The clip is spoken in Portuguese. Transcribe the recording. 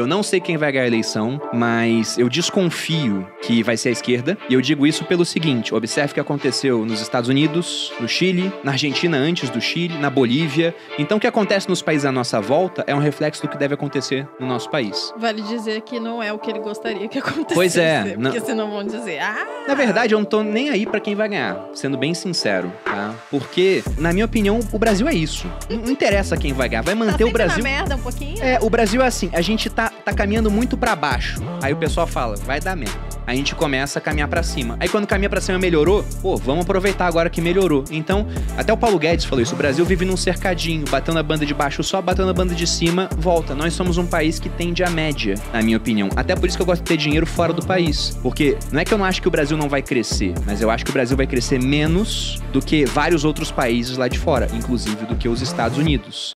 Eu não sei quem vai ganhar a eleição, mas eu desconfio que vai ser a esquerda. E eu digo isso pelo seguinte: observe o que aconteceu nos Estados Unidos, no Chile, na Argentina antes do Chile, na Bolívia. Então, o que acontece nos países à nossa volta é um reflexo do que deve acontecer no nosso país. Vale dizer que não é o que ele gostaria que acontecesse. Pois é, Porque não- senão vão dizer, ah... Na verdade, eu não tô nem aí pra quem vai ganhar, sendo bem sincero, tá? Porque, na minha opinião, o Brasil é isso. Não interessa quem vai ganhar, vai tá manter o sempre Brasil. merda um pouquinho. É, o Brasil é assim, a gente tá, tá caminhando muito pra baixo. Aí o pessoal fala, vai dar merda. A gente começa a caminhar pra cima. Aí quando caminha pra cima melhorou, pô, vamos aproveitar agora que melhorou. Então, até o Paulo Guedes falou isso, o Brasil vive num cercadinho, bateu na banda de baixo só, bateu na banda de cima, volta. Nós somos um país que tende à média, na minha opinião. Até por isso que eu gosto de ter dinheiro fora do país. Porque não é que eu não acho que o Brasil não vai crescer, mas eu acho que o Brasil vai crescer menos do que vários outros países lá de fora, inclusive do que os Estados Unidos.